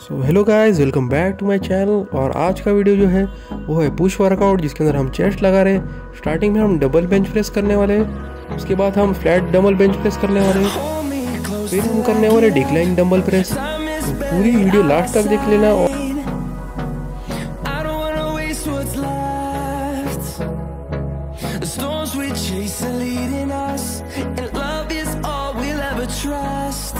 So hello guys welcome back to my channel और आज का वीडियो जो है, वो है पुश वर्कआउट जिसके अंदर हम चेस्ट लगा रहे हैं। स्टार्टिंग में हम डबल बेंच प्रेस करने वाले हैं। उसके बाद हम फ्लैट डबल बेंच प्रेस करने वाले हैं। फिर हम करने वाले डिक्लाइन डबल प्रेस तो पूरी वीडियो लास्ट तक देख लेना और I